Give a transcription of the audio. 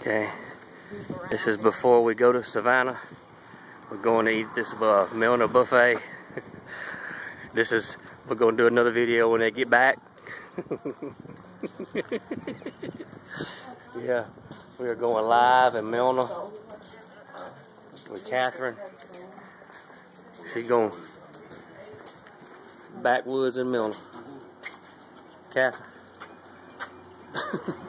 Okay. This is before we go to Savannah. We're going to eat this uh, Milner buffet. this is, we're going to do another video when they get back. yeah, we are going live in Milner with Catherine. She's going backwoods in Milner. Catherine. Ha ha ha.